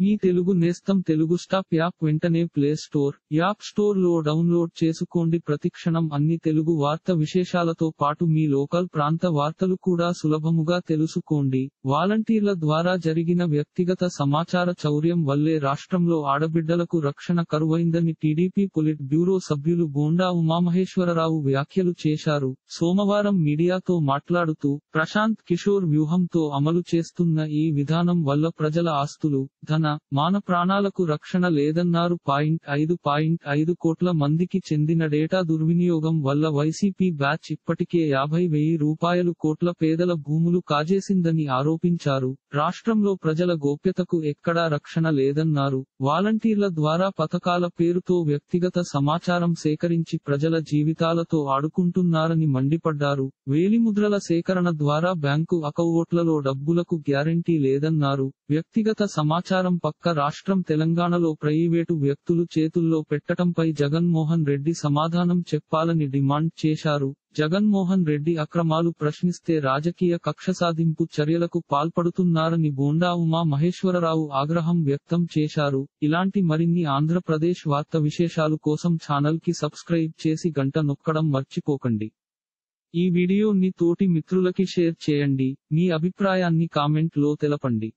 మీ తెలుగు నేస్తం Telugu stop app వెంటనే play store app స్టోర్లో డౌన్లోడ్ చేసుకోండి. ప్రతిక్షణం అన్ని తెలుగు వార్త విశేషాలతో పాటు మీ లోకల్ ప్రాంత వార్తలు కూడా సులభముగా తెలుసుకోండి. వాలంటీర్ల ద్వారా జరిగిన వ్యక్తిగత సమాచార చౌర్యం వల్లే రాష్ట్రంలో ఆడబిడ్డలకు రక్షణ కరువైందని టీడీపీ పొలిట్ బ్యూరో సభ్యులు బోండా ఉమామహేశ్వరరావు వ్యాఖ్యలు చేశారు. సోమవారం మీడియాతో మాట్లాడుతూ ప్రశాంత్ కిషోర్ వ్యూహంతో అమలు చేస్తున్న ఈ విధానం వల్ల ప్రజల ఆస్తులు ధన మాన ప్రాణాలకు రక్షణ లేదన్నారు. పాయింట్ ఐదు పాయింట్ ఐదు కోట్ల మందికి చెందిన డేటా దుర్వినియోగం వల్ల వైసీపీ బ్యాచ్ ఇప్పటికే యాభై వెయ్యి రూపాయలు కోట్ల పేదల భూములు కాజేసిందని ఆరోపించారు. రాష్ట్రంలో ప్రజల గోప్యతకు ఎక్కడా రక్షణ లేదన్నారు. వాలంటీర్ల ద్వారా పథకాల పేరుతో వ్యక్తిగత సమాచారం సేకరించి ప్రజల జీవితాలతో ఆడుకుంటున్నారని మండిపడ్డారు. వేలిముద్రల సేకరణ ద్వారా బ్యాంకు అకౌంట్లలో డబ్బులకు గ్యారంటీ లేదన్నారు. వ్యక్తిగత సమాచారం పక్క రాష్ట్రం తెలంగాణలో ప్రైవేటు వ్యక్తులు చేతుల్లో పెట్టటంపై జగన్మోహన్ రెడ్డి సమాధానం చెప్పాలని డిమాండ్ చేశారు. జగన్మోహన్ రెడ్డి అక్రమాలు ప్రశ్నిస్తే రాజకీయ కక్ష సాధింపు చర్యలకు పాల్పడుతున్నారని బోండా ఉమా మహేశ్వరరావు ఆగ్రహం వ్యక్తం చేశారు. ఇలాంటి మరిన్ని ఆంధ్రప్రదేశ్ వార్త విశేషాలు కోసం ఛానల్కి సబ్స్క్రైబ్ చేసి గంట నొక్కడం మర్చిపోకండి. ఈ వీడియోని తోటి మిత్రులకి షేర్ చేయండి. మీ అభిప్రాయాన్ని కామెంట్లో తెలపండి.